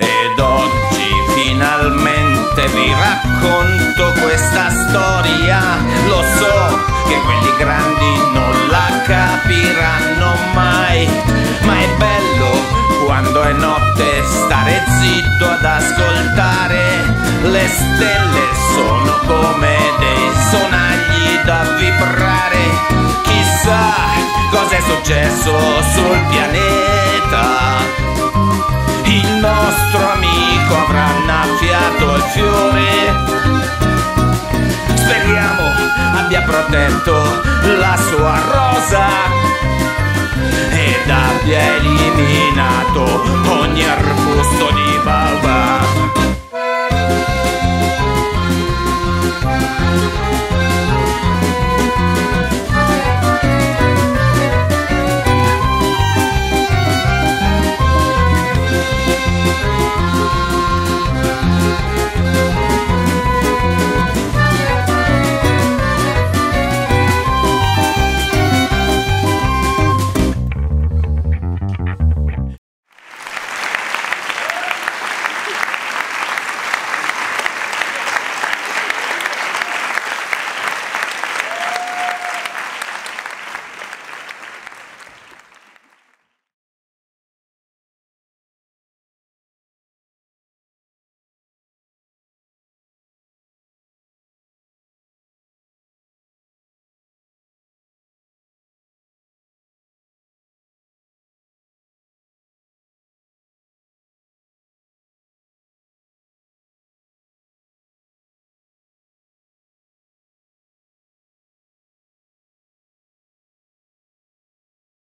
Ed oggi finalmente vi racconto questa storia. Lo so che quelli grandi non la capiranno mai, ma è bello quando è notte stare zitto ad ascoltare. Le stelle sono come dei sonagli da vibrare. Chissà cosa è successo sul pianeta. Protetto la sua rosa